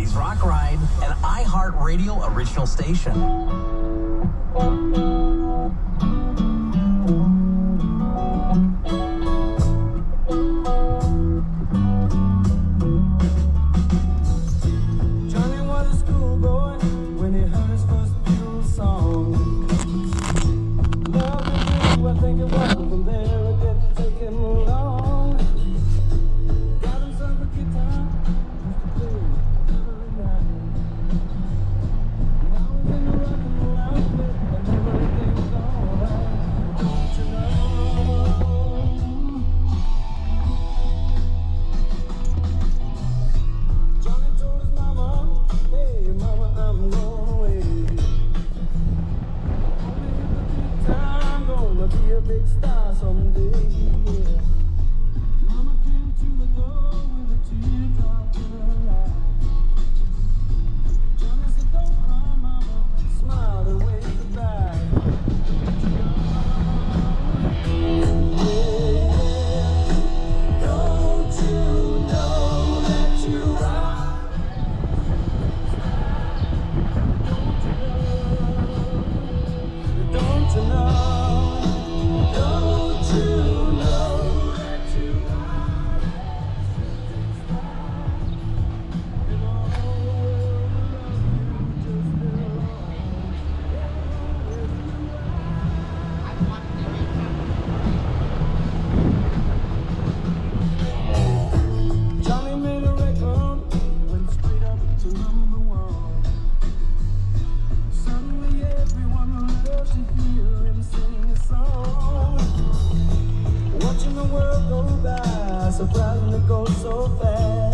70s rock ride, an iHeartRadio original station. big star someday. Yeah. The proud and goes so fast.